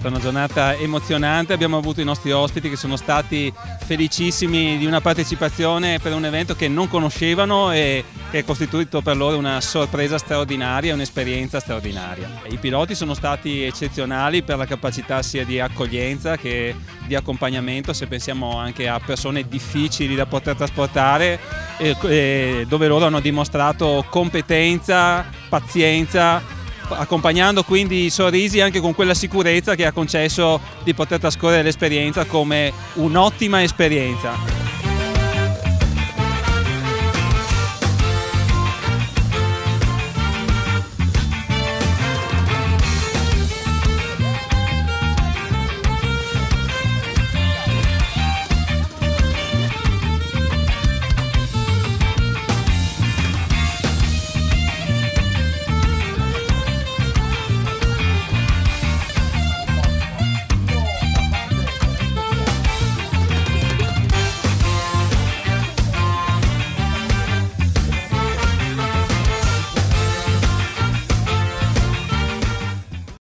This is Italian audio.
stata una giornata emozionante, abbiamo avuto i nostri ospiti che sono stati felicissimi di una partecipazione per un evento che non conoscevano e che è costituito per loro una sorpresa straordinaria, un'esperienza straordinaria. I piloti sono stati eccezionali per la capacità sia di accoglienza che di accompagnamento, se pensiamo anche a persone difficili da poter trasportare, dove loro hanno dimostrato competenza, pazienza, accompagnando quindi i sorrisi anche con quella sicurezza che ha concesso di poter trascorrere l'esperienza come un'ottima esperienza.